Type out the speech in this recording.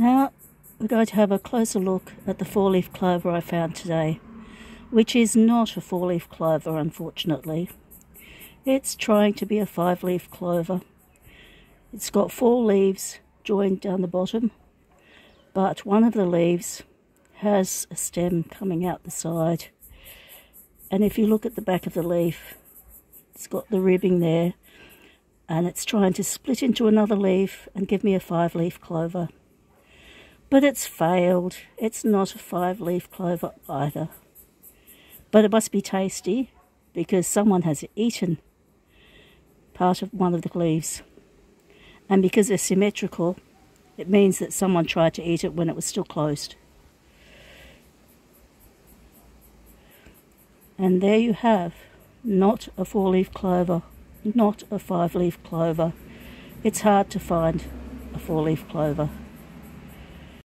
Now we're going to have a closer look at the four-leaf clover I found today, which is not a four-leaf clover unfortunately. It's trying to be a five-leaf clover. It's got four leaves joined down the bottom, but one of the leaves has a stem coming out the side. And if you look at the back of the leaf, it's got the ribbing there, and it's trying to split into another leaf and give me a five-leaf clover. But it's failed. It's not a five-leaf clover either. But it must be tasty because someone has eaten part of one of the leaves. And because they're symmetrical, it means that someone tried to eat it when it was still closed. And there you have, not a four-leaf clover, not a five-leaf clover. It's hard to find a four-leaf clover.